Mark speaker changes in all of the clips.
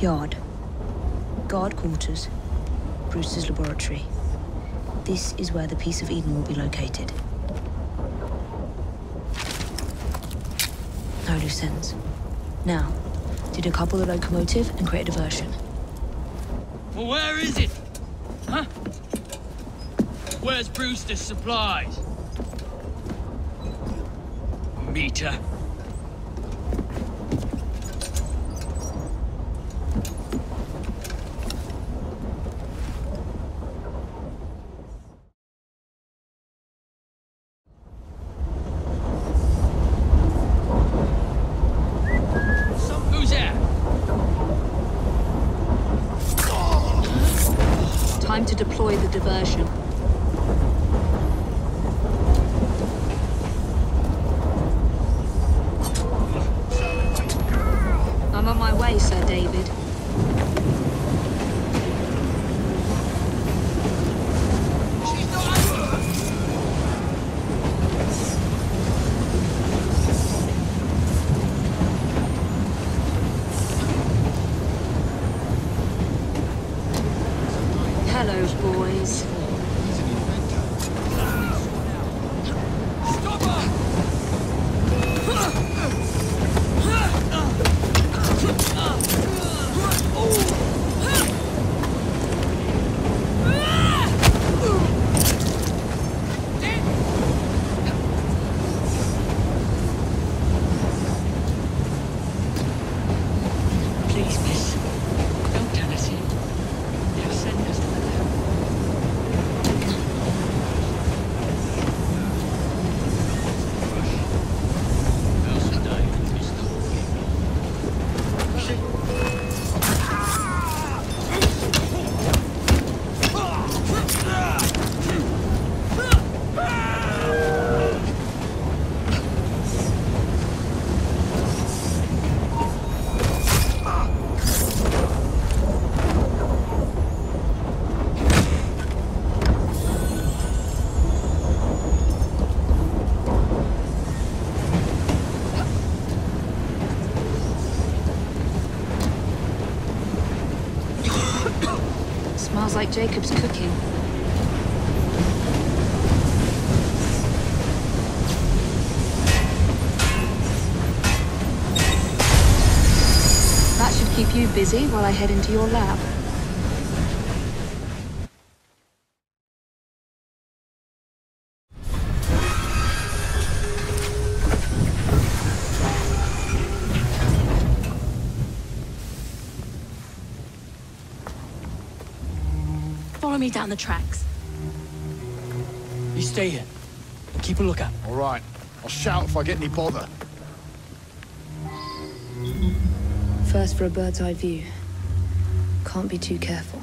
Speaker 1: Yard. Guard quarters. Brewster's laboratory. This is where the piece of Eden will be located. No loose ends. Now, decouple the locomotive and create a diversion.
Speaker 2: Well, where is it? Huh? Where's Brewster's supplies? Meter.
Speaker 1: Diversion. Like Jacob's cooking. That should keep you busy while I head into your lab.
Speaker 3: Down the tracks.
Speaker 2: You stay here. and Keep a lookout.
Speaker 4: All right. I'll shout if I get any bother.
Speaker 1: First for a bird's eye view. Can't be too careful.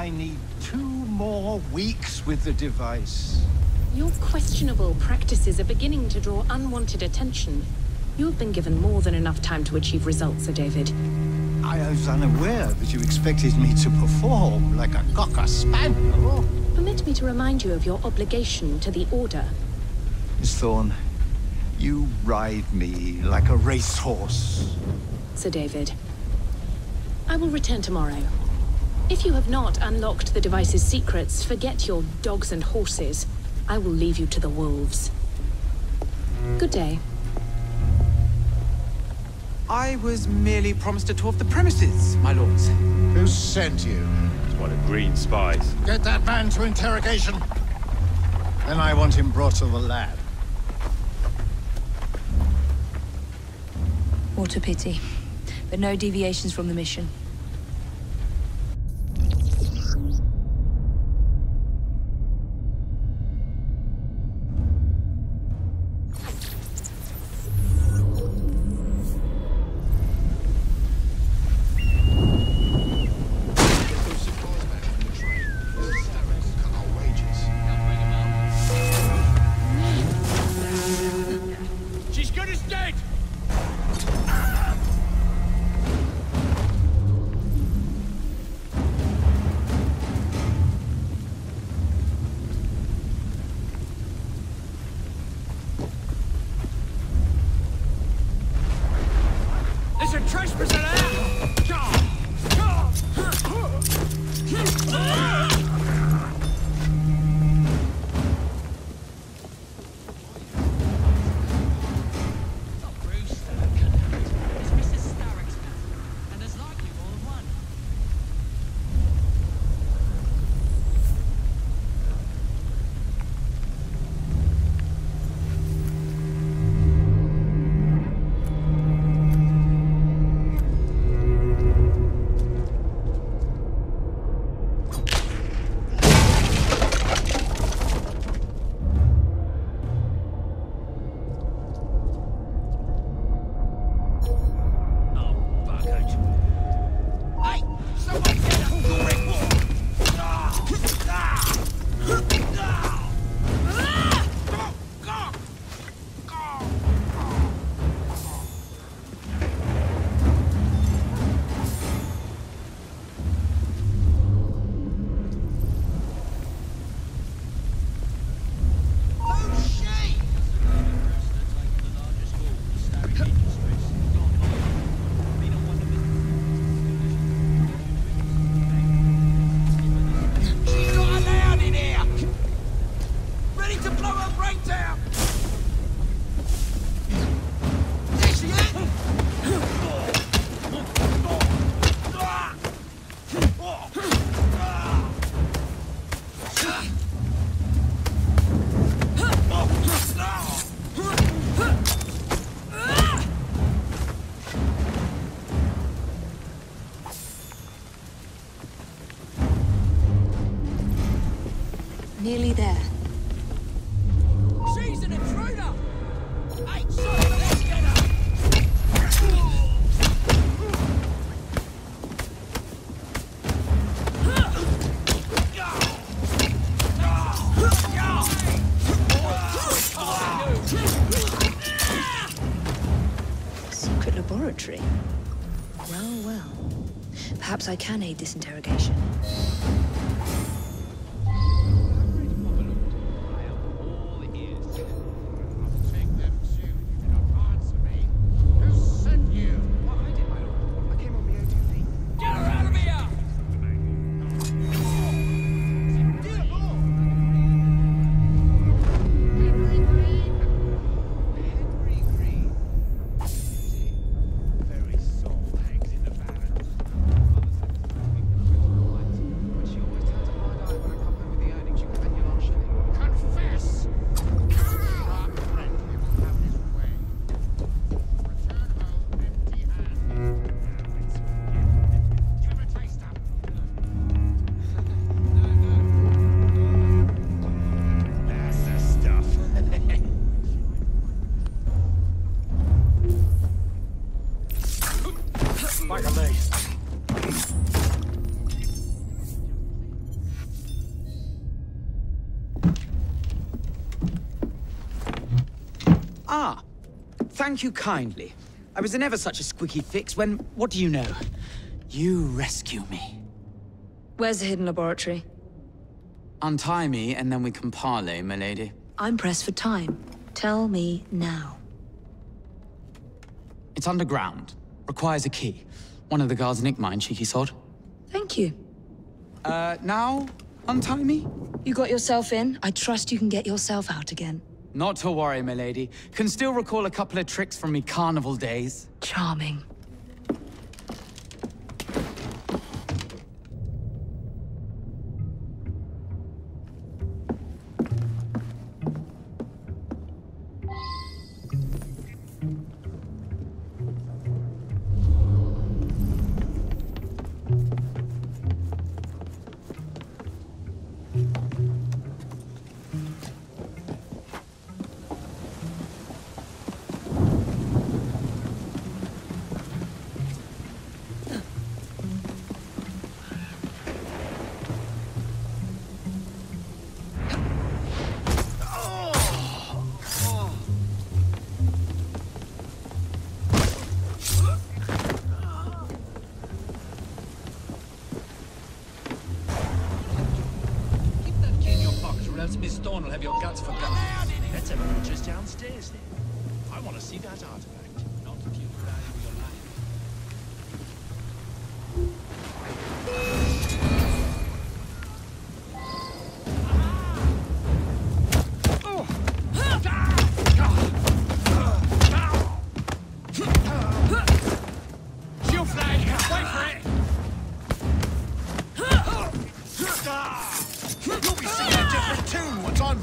Speaker 5: I need two more weeks with the device.
Speaker 3: Your questionable practices are beginning to draw unwanted attention. You have been given more than enough time to achieve results, Sir David.
Speaker 5: I was unaware that you expected me to perform like a cocker spaniel.
Speaker 3: Permit me to remind you of your obligation to the Order.
Speaker 5: Miss Thorne, you ride me like a racehorse.
Speaker 3: Sir David. I will return tomorrow. If you have not unlocked the device's secrets, forget your dogs and horses. I will leave you to the wolves. Good day.
Speaker 6: I was merely promised to tour the premises, my lords.
Speaker 4: Who sent you?
Speaker 7: It's one of Green's spies.
Speaker 4: Get that man to interrogation. Then I want him brought to the lab.
Speaker 8: What a pity. But no deviations from the mission. Nearly there.
Speaker 6: Thank you kindly. I was in ever such a squeaky fix when, what do you know? You rescue me.
Speaker 8: Where's the hidden laboratory?
Speaker 6: Untie me and then we can parley, milady.
Speaker 8: I'm pressed for time. Tell me now.
Speaker 6: It's underground. Requires a key. One of the guards nicked mine, cheeky sod.
Speaker 8: Thank you.
Speaker 6: Uh, now, untie me?
Speaker 8: You got yourself in. I trust you can get yourself out again.
Speaker 6: Not to worry, milady. Can still recall a couple of tricks from me carnival days.
Speaker 8: Charming. Thorne will have your guts for guts. That's a just downstairs there. I want to see that up.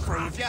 Speaker 8: prove you.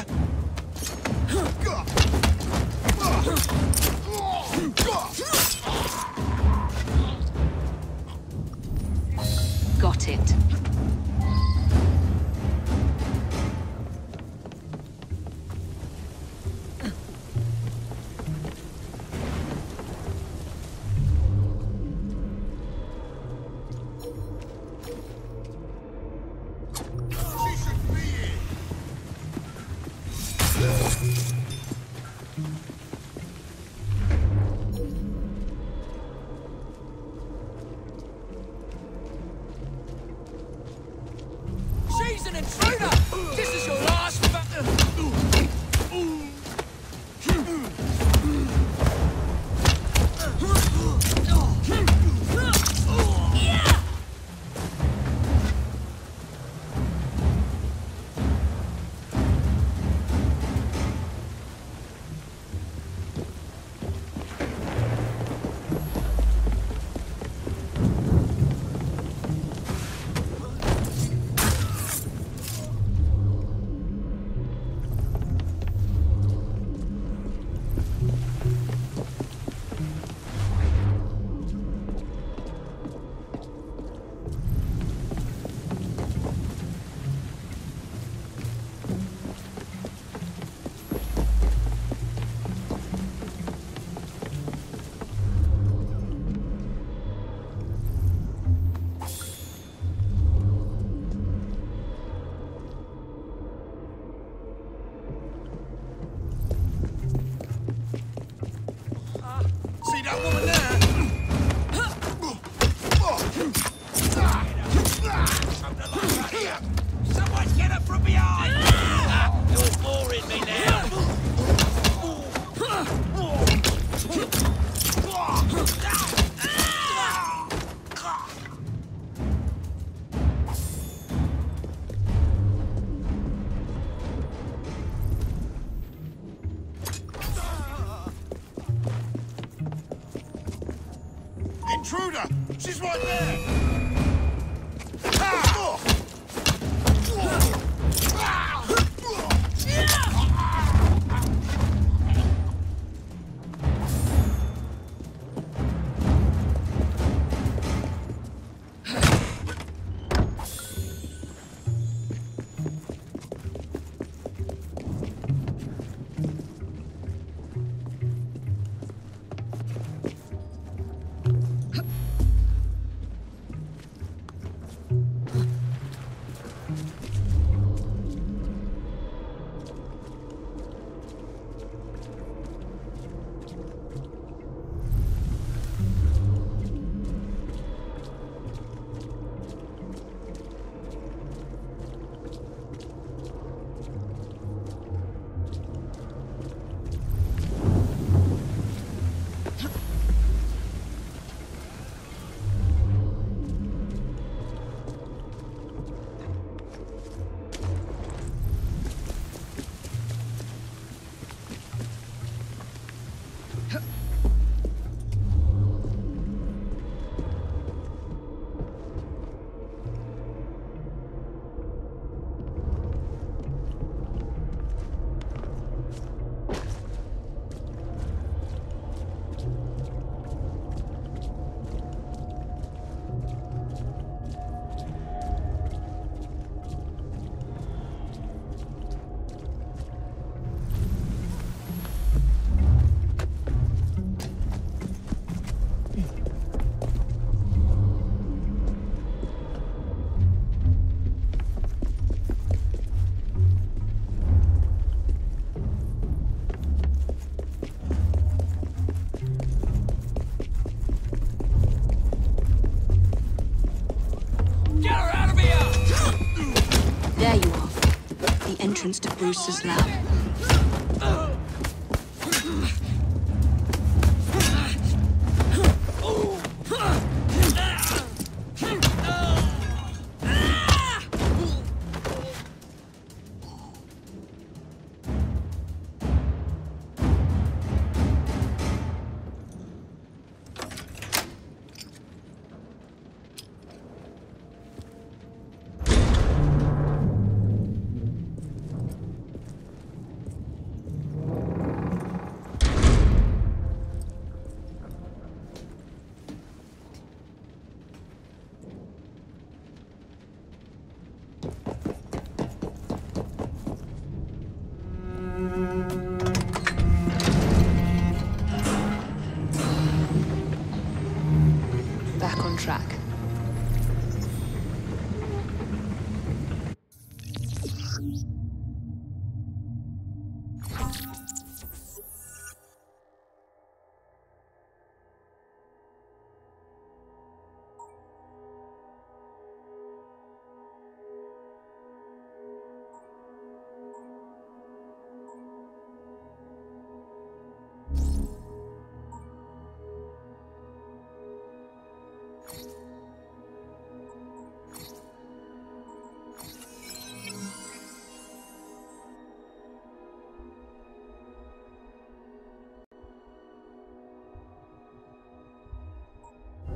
Speaker 9: Entrance to Brewster's lab.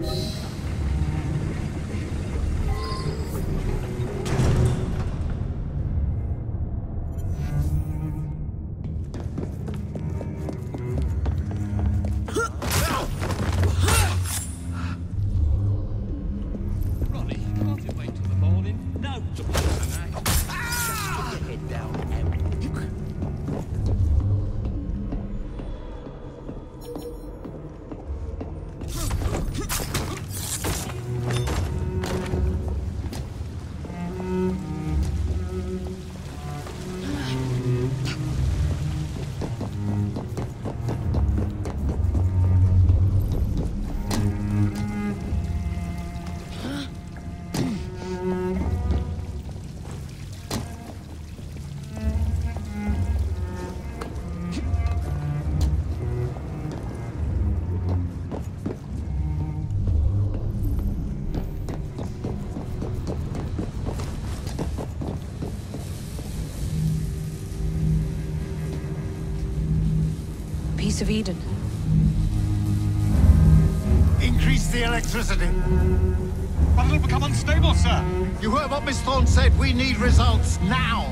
Speaker 8: Ronnie,
Speaker 1: Piece of Eden.
Speaker 5: Increase the electricity.
Speaker 10: But it'll become unstable, sir.
Speaker 5: You heard what Miss Thorne said. We need results now.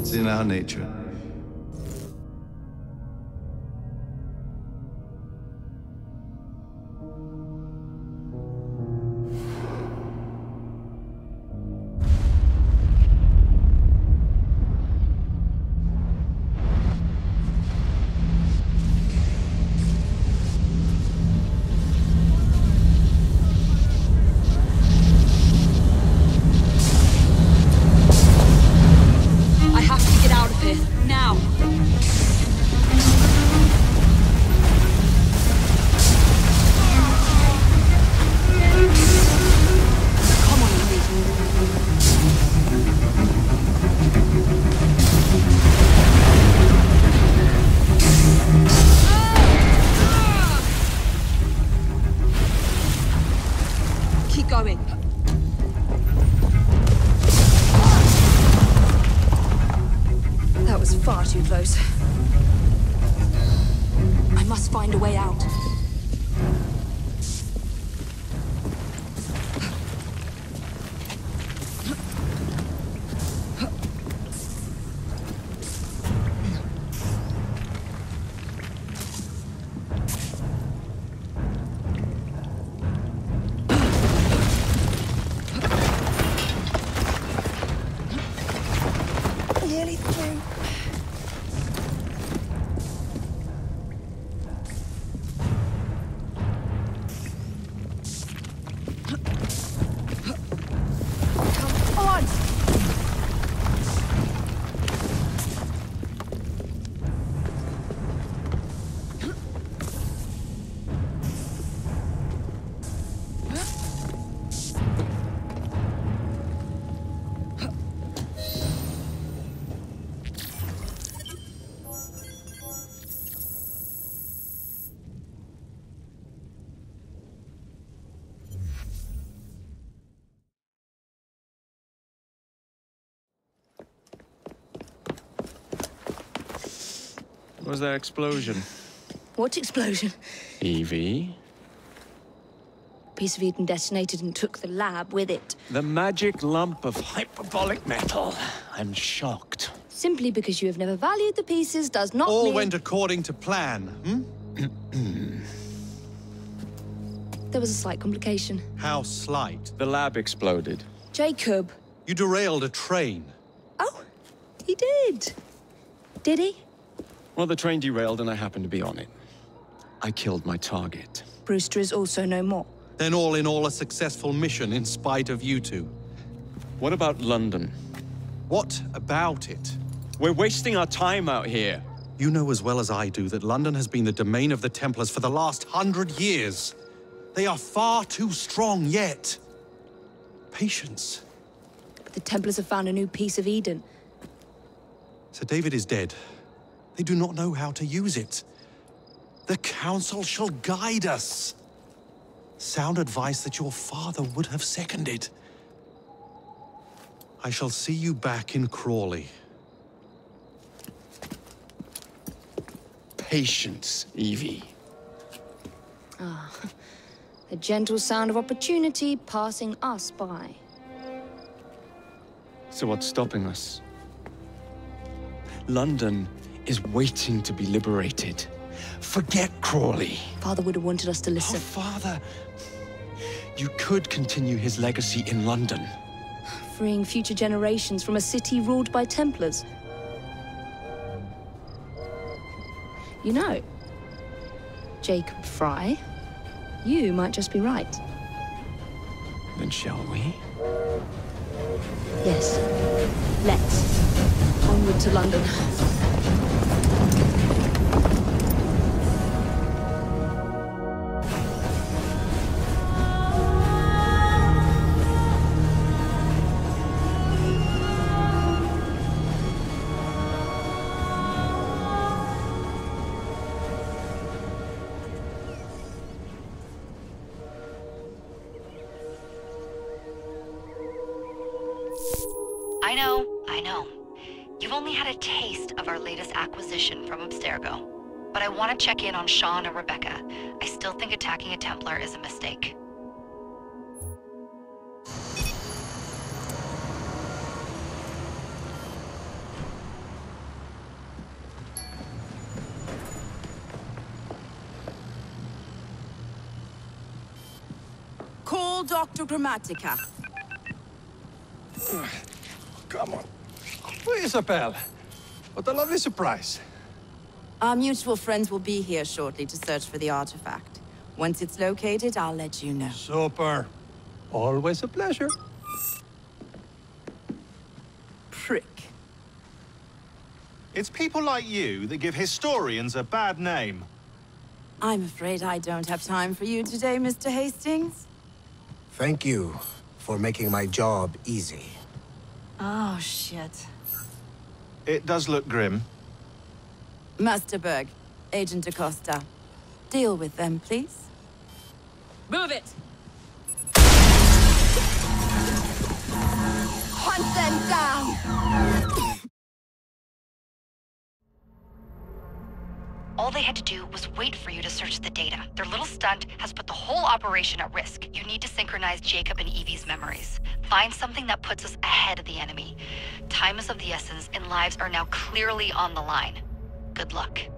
Speaker 11: It's in our nature.
Speaker 9: Was
Speaker 12: that explosion?
Speaker 1: What explosion?
Speaker 12: Evie?
Speaker 1: Piece of Eden detonated and took the lab with it.
Speaker 12: The magic lump of hyperbolic metal. I'm shocked.
Speaker 1: Simply because you have never valued the pieces does not
Speaker 13: All
Speaker 1: mean...
Speaker 13: went according to plan, hmm?
Speaker 1: There was a slight complication.
Speaker 13: How slight.
Speaker 12: The lab exploded.
Speaker 1: Jacob.
Speaker 13: You derailed a train.
Speaker 1: Oh, he did. Did he?
Speaker 12: Well, the train derailed and I happened to be on it. I killed my target.
Speaker 1: Brewster is also no more.
Speaker 13: Then all in all a successful mission in spite of you two.
Speaker 12: What about London?
Speaker 13: What about it?
Speaker 12: We're wasting our time out here.
Speaker 13: You know as well as I do that London has been the domain of the Templars for the last hundred years. They are far too strong yet. Patience.
Speaker 1: But the Templars have found a new piece of Eden.
Speaker 13: Sir David is dead. They do not know how to use it. The Council shall guide us. Sound advice that your father would have seconded. I shall see you back in Crawley.
Speaker 12: Patience, Evie.
Speaker 1: Ah, the gentle sound of opportunity passing us by.
Speaker 12: So what's stopping us? London is waiting to be liberated. Forget Crawley.
Speaker 1: Father would have wanted us to listen.
Speaker 12: Oh, Father. You could continue his legacy in London.
Speaker 1: Freeing future generations from a city ruled by Templars. You know, Jacob Frye, you might just be right.
Speaker 12: Then shall we?
Speaker 1: Yes. Let's. Onward to London.
Speaker 14: Want to check in on Shaun and Rebecca. I still think attacking a Templar is a mistake.
Speaker 15: Call Dr. Grammatica.
Speaker 10: Come on. Isabel. What a lovely surprise.
Speaker 15: Our mutual friends will be here shortly to search for the artifact. Once it's located, I'll let you know.
Speaker 10: Super. Always a pleasure.
Speaker 15: Prick.
Speaker 16: It's people like you that give historians a bad name.
Speaker 15: I'm afraid I don't have time for you today, Mr. Hastings.
Speaker 17: Thank you for making my job easy.
Speaker 15: Oh, shit.
Speaker 16: It does look grim.
Speaker 15: Master Berg, Agent Acosta. Deal with them, please. Move it! Hunt them down!
Speaker 14: All they had to do was wait for you to search the data. Their little stunt has put the whole operation at risk. You need to synchronize Jacob and Evie's memories. Find something that puts us ahead of the enemy. Time is of the essence, and lives are now clearly on the line. Good luck.